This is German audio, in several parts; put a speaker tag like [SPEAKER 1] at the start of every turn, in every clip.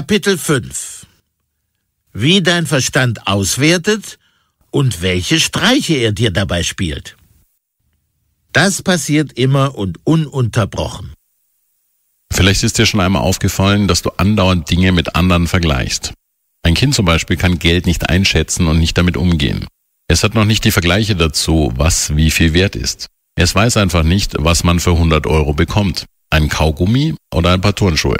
[SPEAKER 1] Kapitel 5 Wie dein Verstand auswertet und welche Streiche er dir dabei spielt. Das passiert immer und ununterbrochen.
[SPEAKER 2] Vielleicht ist dir schon einmal aufgefallen, dass du andauernd Dinge mit anderen vergleichst. Ein Kind zum Beispiel kann Geld nicht einschätzen und nicht damit umgehen. Es hat noch nicht die Vergleiche dazu, was wie viel wert ist. Es weiß einfach nicht, was man für 100 Euro bekommt. Ein Kaugummi oder ein paar Turnschuhe.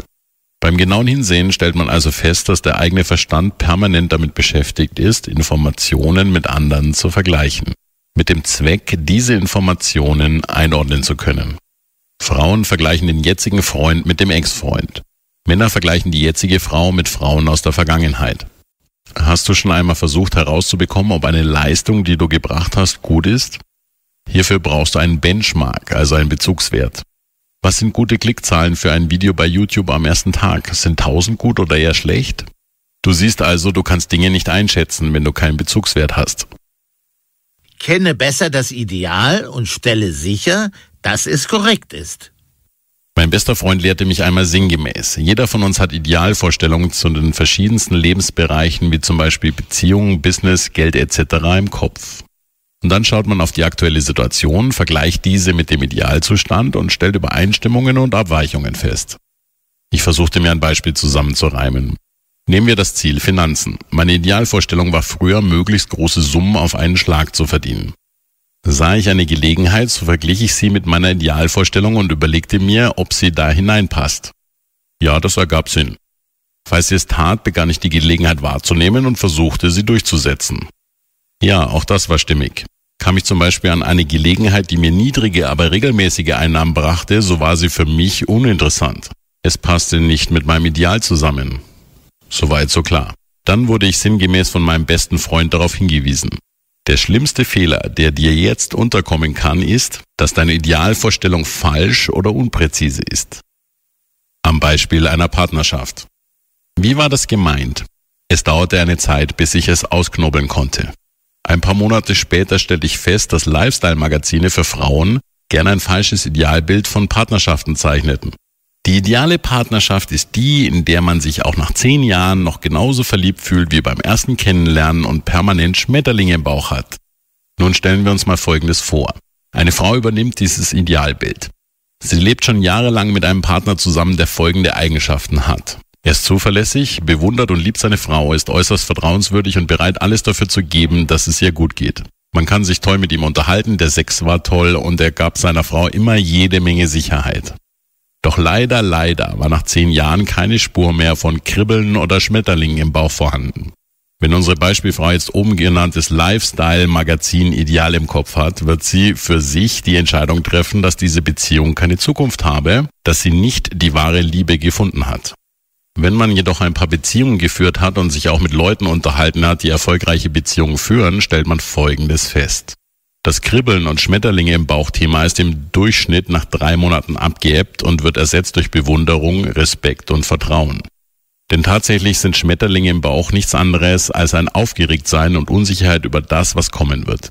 [SPEAKER 2] Beim genauen Hinsehen stellt man also fest, dass der eigene Verstand permanent damit beschäftigt ist, Informationen mit anderen zu vergleichen. Mit dem Zweck, diese Informationen einordnen zu können. Frauen vergleichen den jetzigen Freund mit dem Ex-Freund. Männer vergleichen die jetzige Frau mit Frauen aus der Vergangenheit. Hast du schon einmal versucht herauszubekommen, ob eine Leistung, die du gebracht hast, gut ist? Hierfür brauchst du einen Benchmark, also einen Bezugswert. Was sind gute Klickzahlen für ein Video bei YouTube am ersten Tag? Sind 1000 gut oder eher schlecht? Du siehst also, du kannst Dinge nicht einschätzen, wenn du keinen Bezugswert hast.
[SPEAKER 1] Kenne besser das Ideal und stelle sicher, dass es korrekt ist.
[SPEAKER 2] Mein bester Freund lehrte mich einmal sinngemäß. Jeder von uns hat Idealvorstellungen zu den verschiedensten Lebensbereichen, wie zum Beispiel Beziehungen, Business, Geld etc. im Kopf. Und dann schaut man auf die aktuelle Situation, vergleicht diese mit dem Idealzustand und stellt Übereinstimmungen und Abweichungen fest. Ich versuchte mir ein Beispiel zusammenzureimen. Nehmen wir das Ziel Finanzen. Meine Idealvorstellung war früher, möglichst große Summen auf einen Schlag zu verdienen. Sah ich eine Gelegenheit, so verglich ich sie mit meiner Idealvorstellung und überlegte mir, ob sie da hineinpasst. Ja, das ergab Sinn. Falls sie es tat, begann ich die Gelegenheit wahrzunehmen und versuchte, sie durchzusetzen. Ja, auch das war stimmig. Kam ich zum Beispiel an eine Gelegenheit, die mir niedrige, aber regelmäßige Einnahmen brachte, so war sie für mich uninteressant. Es passte nicht mit meinem Ideal zusammen. Soweit so klar. Dann wurde ich sinngemäß von meinem besten Freund darauf hingewiesen. Der schlimmste Fehler, der dir jetzt unterkommen kann, ist, dass deine Idealvorstellung falsch oder unpräzise ist. Am Beispiel einer Partnerschaft. Wie war das gemeint? Es dauerte eine Zeit, bis ich es ausknobeln konnte. Ein paar Monate später stellte ich fest, dass Lifestyle-Magazine für Frauen gerne ein falsches Idealbild von Partnerschaften zeichneten. Die ideale Partnerschaft ist die, in der man sich auch nach zehn Jahren noch genauso verliebt fühlt wie beim ersten Kennenlernen und permanent Schmetterlinge im Bauch hat. Nun stellen wir uns mal Folgendes vor. Eine Frau übernimmt dieses Idealbild. Sie lebt schon jahrelang mit einem Partner zusammen, der folgende Eigenschaften hat. Er ist zuverlässig, bewundert und liebt seine Frau, ist äußerst vertrauenswürdig und bereit, alles dafür zu geben, dass es ihr gut geht. Man kann sich toll mit ihm unterhalten, der Sex war toll und er gab seiner Frau immer jede Menge Sicherheit. Doch leider, leider war nach zehn Jahren keine Spur mehr von Kribbeln oder Schmetterlingen im Bauch vorhanden. Wenn unsere Beispielfrau jetzt oben genanntes Lifestyle-Magazin Ideal im Kopf hat, wird sie für sich die Entscheidung treffen, dass diese Beziehung keine Zukunft habe, dass sie nicht die wahre Liebe gefunden hat. Wenn man jedoch ein paar Beziehungen geführt hat und sich auch mit Leuten unterhalten hat, die erfolgreiche Beziehungen führen, stellt man Folgendes fest. Das Kribbeln und Schmetterlinge im Bauchthema ist im Durchschnitt nach drei Monaten abgeebbt und wird ersetzt durch Bewunderung, Respekt und Vertrauen. Denn tatsächlich sind Schmetterlinge im Bauch nichts anderes als ein Aufgeregtsein und Unsicherheit über das, was kommen wird.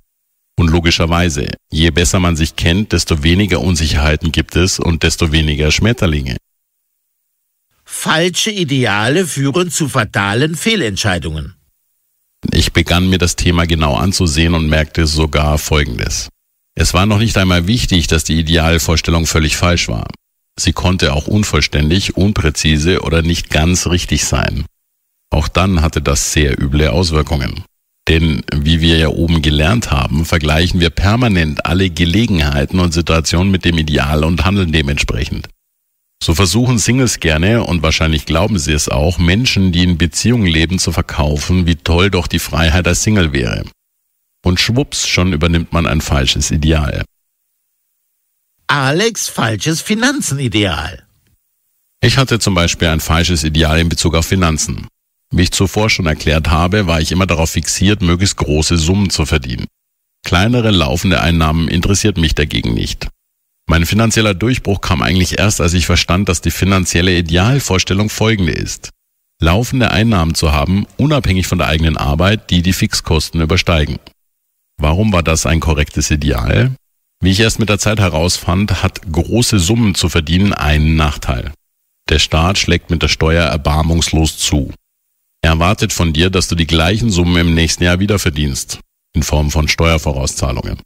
[SPEAKER 2] Und logischerweise, je besser man sich kennt, desto weniger Unsicherheiten gibt es und desto weniger Schmetterlinge.
[SPEAKER 1] Falsche Ideale führen zu fatalen Fehlentscheidungen.
[SPEAKER 2] Ich begann mir das Thema genau anzusehen und merkte sogar Folgendes. Es war noch nicht einmal wichtig, dass die Idealvorstellung völlig falsch war. Sie konnte auch unvollständig, unpräzise oder nicht ganz richtig sein. Auch dann hatte das sehr üble Auswirkungen. Denn, wie wir ja oben gelernt haben, vergleichen wir permanent alle Gelegenheiten und Situationen mit dem Ideal und handeln dementsprechend. So versuchen Singles gerne, und wahrscheinlich glauben sie es auch, Menschen, die in Beziehungen leben, zu verkaufen, wie toll doch die Freiheit als Single wäre. Und schwupps, schon übernimmt man ein falsches Ideal.
[SPEAKER 1] Alex falsches Finanzenideal.
[SPEAKER 2] Ich hatte zum Beispiel ein falsches Ideal in Bezug auf Finanzen. Wie ich zuvor schon erklärt habe, war ich immer darauf fixiert, möglichst große Summen zu verdienen. Kleinere laufende Einnahmen interessiert mich dagegen nicht. Mein finanzieller Durchbruch kam eigentlich erst, als ich verstand, dass die finanzielle Idealvorstellung folgende ist. Laufende Einnahmen zu haben, unabhängig von der eigenen Arbeit, die die Fixkosten übersteigen. Warum war das ein korrektes Ideal? Wie ich erst mit der Zeit herausfand, hat große Summen zu verdienen einen Nachteil. Der Staat schlägt mit der Steuer erbarmungslos zu. Er erwartet von dir, dass du die gleichen Summen im nächsten Jahr wieder verdienst, in Form von Steuervorauszahlungen.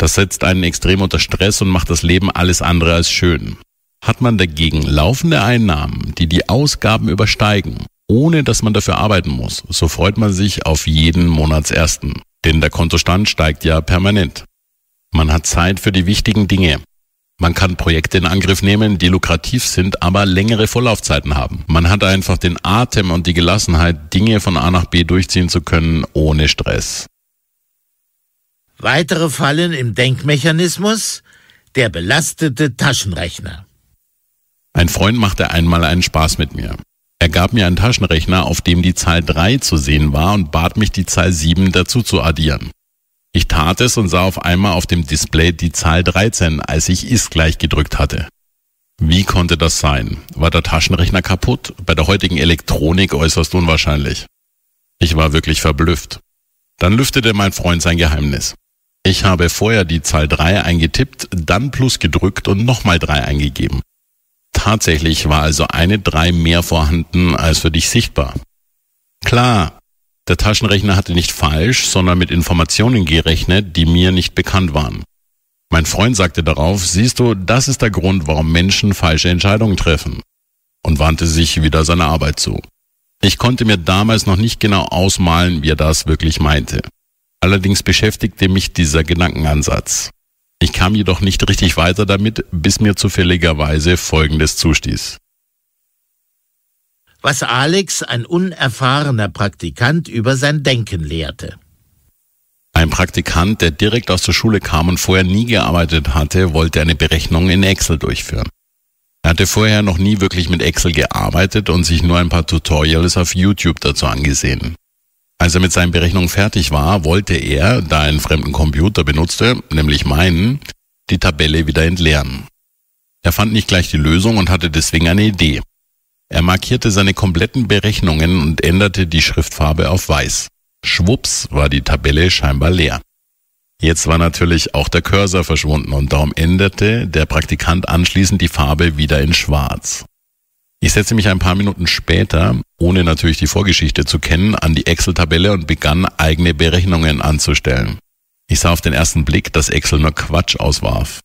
[SPEAKER 2] Das setzt einen extrem unter Stress und macht das Leben alles andere als schön. Hat man dagegen laufende Einnahmen, die die Ausgaben übersteigen, ohne dass man dafür arbeiten muss, so freut man sich auf jeden Monatsersten. Denn der Kontostand steigt ja permanent. Man hat Zeit für die wichtigen Dinge. Man kann Projekte in Angriff nehmen, die lukrativ sind, aber längere Vorlaufzeiten haben. Man hat einfach den Atem und die Gelassenheit, Dinge von A nach B durchziehen zu können, ohne Stress.
[SPEAKER 1] Weitere Fallen im Denkmechanismus der belastete Taschenrechner.
[SPEAKER 2] Ein Freund machte einmal einen Spaß mit mir. Er gab mir einen Taschenrechner, auf dem die Zahl 3 zu sehen war und bat mich, die Zahl 7 dazu zu addieren. Ich tat es und sah auf einmal auf dem Display die Zahl 13, als ich Is gleich gedrückt hatte. Wie konnte das sein? War der Taschenrechner kaputt? Bei der heutigen Elektronik äußerst unwahrscheinlich. Ich war wirklich verblüfft. Dann lüftete mein Freund sein Geheimnis. Ich habe vorher die Zahl 3 eingetippt, dann Plus gedrückt und nochmal 3 eingegeben. Tatsächlich war also eine 3 mehr vorhanden als für dich sichtbar. Klar, der Taschenrechner hatte nicht falsch, sondern mit Informationen gerechnet, die mir nicht bekannt waren. Mein Freund sagte darauf, siehst du, das ist der Grund, warum Menschen falsche Entscheidungen treffen. Und wandte sich wieder seiner Arbeit zu. Ich konnte mir damals noch nicht genau ausmalen, wie er das wirklich meinte. Allerdings beschäftigte mich dieser Gedankenansatz. Ich kam jedoch nicht richtig weiter damit, bis mir zufälligerweise Folgendes zustieß
[SPEAKER 1] was Alex, ein unerfahrener Praktikant, über sein Denken lehrte.
[SPEAKER 2] Ein Praktikant, der direkt aus der Schule kam und vorher nie gearbeitet hatte, wollte eine Berechnung in Excel durchführen. Er hatte vorher noch nie wirklich mit Excel gearbeitet und sich nur ein paar Tutorials auf YouTube dazu angesehen. Als er mit seinen Berechnungen fertig war, wollte er, da er einen fremden Computer benutzte, nämlich meinen, die Tabelle wieder entleeren. Er fand nicht gleich die Lösung und hatte deswegen eine Idee. Er markierte seine kompletten Berechnungen und änderte die Schriftfarbe auf weiß. Schwupps war die Tabelle scheinbar leer. Jetzt war natürlich auch der Cursor verschwunden und darum änderte der Praktikant anschließend die Farbe wieder in schwarz. Ich setzte mich ein paar Minuten später, ohne natürlich die Vorgeschichte zu kennen, an die Excel-Tabelle und begann eigene Berechnungen anzustellen. Ich sah auf den ersten Blick, dass Excel nur Quatsch auswarf.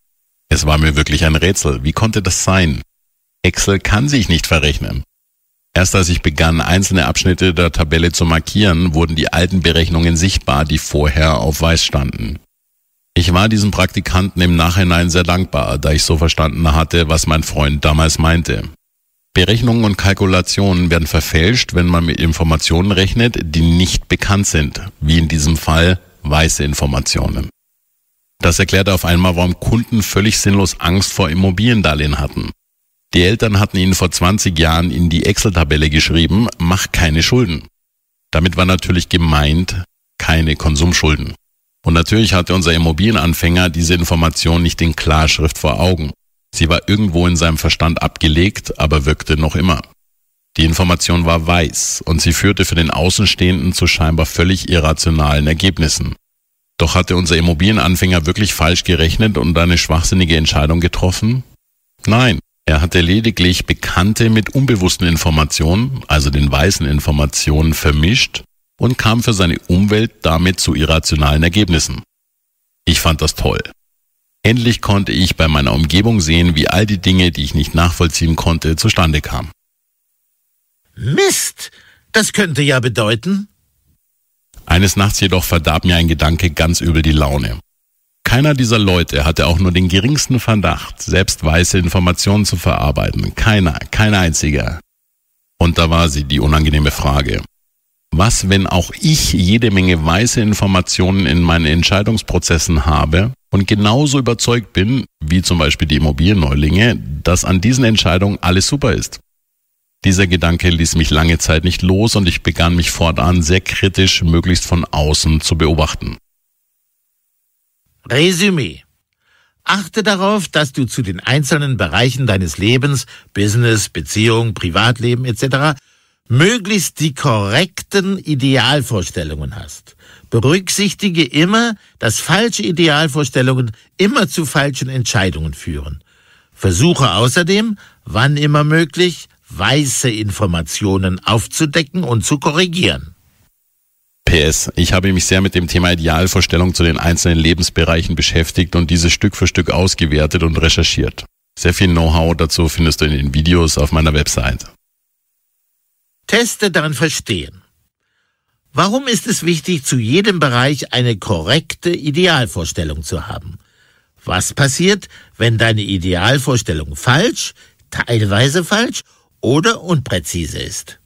[SPEAKER 2] Es war mir wirklich ein Rätsel. Wie konnte das sein? Excel kann sich nicht verrechnen. Erst als ich begann, einzelne Abschnitte der Tabelle zu markieren, wurden die alten Berechnungen sichtbar, die vorher auf weiß standen. Ich war diesem Praktikanten im Nachhinein sehr dankbar, da ich so verstanden hatte, was mein Freund damals meinte. Berechnungen und Kalkulationen werden verfälscht, wenn man mit Informationen rechnet, die nicht bekannt sind, wie in diesem Fall weiße Informationen. Das erklärte auf einmal, warum Kunden völlig sinnlos Angst vor Immobiliendarlehen hatten. Die Eltern hatten ihnen vor 20 Jahren in die Excel-Tabelle geschrieben, mach keine Schulden. Damit war natürlich gemeint, keine Konsumschulden. Und natürlich hatte unser Immobilienanfänger diese Information nicht in Klarschrift vor Augen. Sie war irgendwo in seinem Verstand abgelegt, aber wirkte noch immer. Die Information war weiß und sie führte für den Außenstehenden zu scheinbar völlig irrationalen Ergebnissen. Doch hatte unser Immobilienanfänger wirklich falsch gerechnet und eine schwachsinnige Entscheidung getroffen? Nein, er hatte lediglich bekannte mit unbewussten Informationen, also den weißen Informationen, vermischt und kam für seine Umwelt damit zu irrationalen Ergebnissen. Ich fand das toll. Endlich konnte ich bei meiner Umgebung sehen, wie all die Dinge, die ich nicht nachvollziehen konnte, zustande kamen.
[SPEAKER 1] Mist! Das könnte ja bedeuten.
[SPEAKER 2] Eines Nachts jedoch verdarb mir ein Gedanke ganz übel die Laune. Keiner dieser Leute hatte auch nur den geringsten Verdacht, selbst weiße Informationen zu verarbeiten. Keiner, kein einziger. Und da war sie, die unangenehme Frage. Was, wenn auch ich jede Menge weiße Informationen in meinen Entscheidungsprozessen habe und genauso überzeugt bin, wie zum Beispiel die Immobilienneulinge, dass an diesen Entscheidungen alles super ist? Dieser Gedanke ließ mich lange Zeit nicht los und ich begann mich fortan sehr kritisch möglichst von außen zu beobachten.
[SPEAKER 1] Resümee. Achte darauf, dass du zu den einzelnen Bereichen deines Lebens, Business, Beziehung, Privatleben etc. möglichst die korrekten Idealvorstellungen hast. Berücksichtige immer, dass falsche Idealvorstellungen immer zu falschen Entscheidungen führen. Versuche außerdem, wann immer möglich, weiße Informationen aufzudecken und zu korrigieren.
[SPEAKER 2] PS, ich habe mich sehr mit dem Thema Idealvorstellung zu den einzelnen Lebensbereichen beschäftigt und diese Stück für Stück ausgewertet und recherchiert. Sehr viel Know-how dazu findest du in den Videos auf meiner Website.
[SPEAKER 1] Teste dann verstehen. Warum ist es wichtig, zu jedem Bereich eine korrekte Idealvorstellung zu haben? Was passiert, wenn deine Idealvorstellung falsch, teilweise falsch oder unpräzise ist?